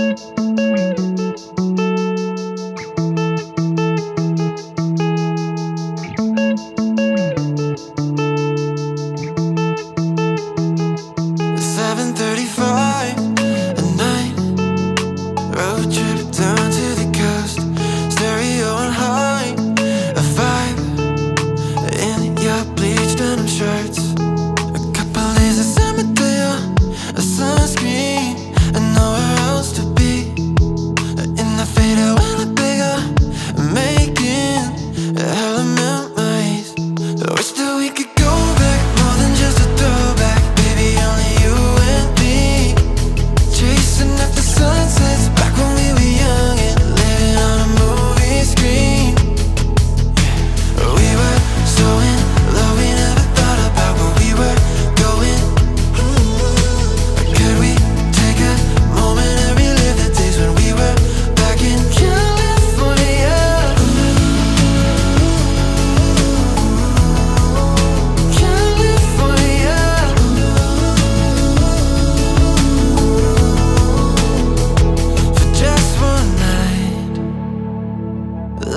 Thank you.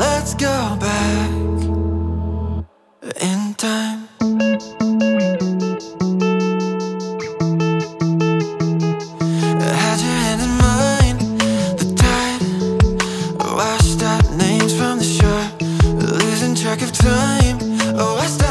Let's go back in time. Had your hand in mine. The tide washed names from the shore, losing track of time. Oh, I.